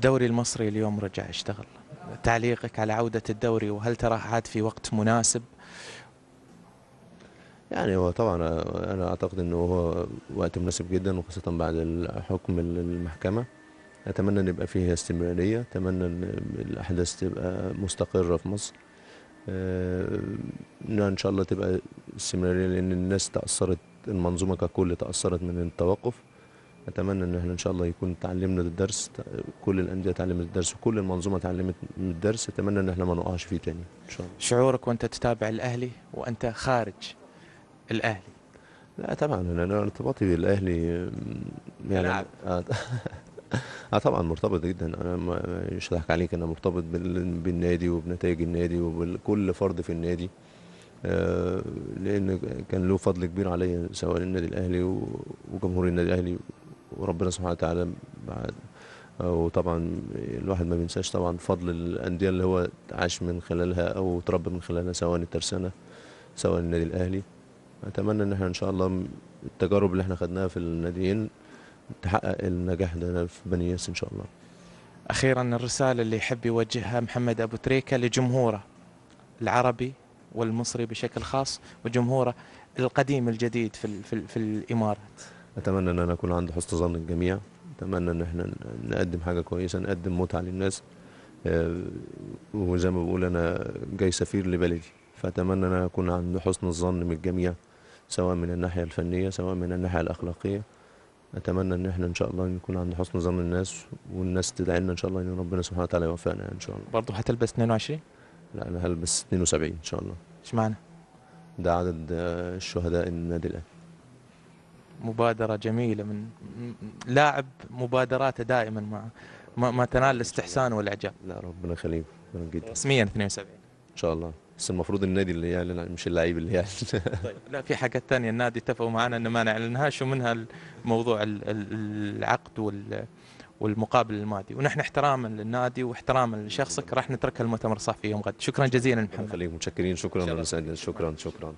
الدوري المصري اليوم رجع يشتغل. تعليقك على عودة الدوري وهل ترى عاد في وقت مناسب؟ يعني هو طبعا أنا أعتقد إنه هو وقت مناسب جدا وخاصة بعد الحكم المحكمة. أتمنى إن يبقى فيه استمرارية أتمنى إن الأحداث تبقى مستقرة في مصر. آه، إن شاء الله تبقى استمرارية لأن الناس تأثرت المنظومة ككل تأثرت من التوقف. أتمنى إن إحنا إن شاء الله يكون تعلمنا الدرس كل الأندية اتعلمت الدرس وكل المنظومة اتعلمت من الدرس أتمنى إن إحنا ما نقعش فيه تاني إن شاء الله. شعورك وأنت تتابع الأهلي وأنت خارج الأهلي؟ لا طبعا أنا ارتباطي بالأهلي يعني لاعب. آه آه طبعا مرتبط جدا. أنا مش هضحك عليك أنا مرتبط بال- بالنادي وبنتائج النادي وبكل فرد في النادي. آه، لأن كان له فضل كبير عليا سواء النادي الأهلي وجمهور النادي الأهلي وربنا سبحانه وتعالى بعد وطبعا الواحد ما بينساش طبعا فضل الأندية اللي هو عاش من خلالها أو تربى من خلالها سواء الترسانة سواء النادي الأهلي. أتمنى إن إحنا إن شاء الله التجارب اللي إحنا خدناها في الناديين تحقق النجاح ده في بني ياس إن شاء الله. أخيرا الرسالة اللي يحب يوجهها محمد أبو تريكة لجمهوره العربي والمصري بشكل خاص وجمهوره القديم الجديد في في الإمارات. أتمنى أن أنا أكون عند حسن ظن الجميع أتمنى أن إحنا نقدم حاجة كويسة نقدم متعه للناس آه، وزي ما بقول أنا جاي سفير لبلدي. فأتمنى أن أنا أكون عند حسن الظن من الجميع سواء من الناحية الفنية سواء من الناحية الأخلاقية. أتمنى أن إحنا إن شاء الله نكون عند حسن ظن الناس والناس تدعي لنا إن شاء الله إن ربنا سبحانه وتعالى يوفقنا إن شاء الله. برضو حتلبس 22 لا أنا هلبس 72 إن شاء الله. إيش معنى ده عدد آه، الشهداء النادي الاهلي مبادرة جميلة من لاعب مبادراته دائما مع ما, ما تنال الاستحسان والإعجاب. لا ربنا يخليك. رسميا 72 إن شاء الله. بس المفروض النادي اللي يعلن مش اللعيب اللي يعلن. طيب لا في حاجات ثانية النادي اتفقوا معنا إن ما نعلنهاش ومنها ال- العقد وال والمقابل المادي. ونحن احتراما للنادي واحتراما لشخصك. راح نترك المؤتمر الصحفي يوم غد. شكرا جزيلا محمد. يخليك. متشكرين. شكرا. للمساعدة شكرا. شكرا.